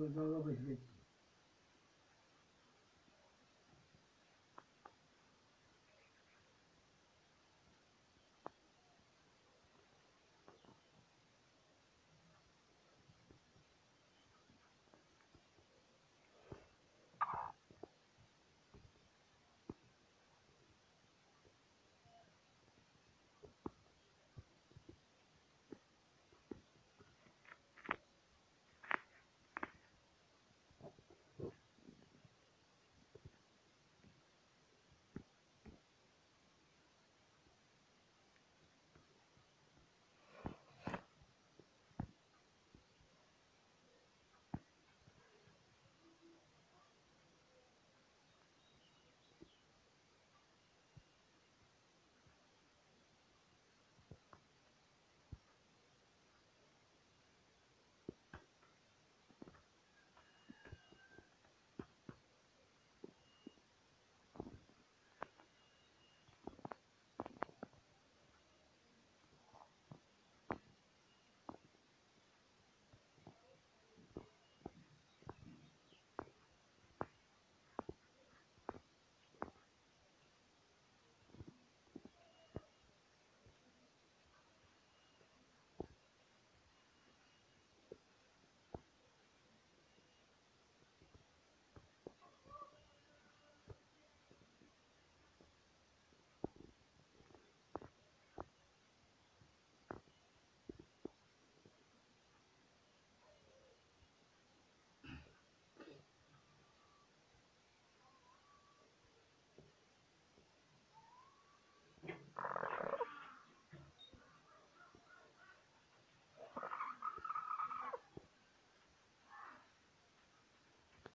我找个会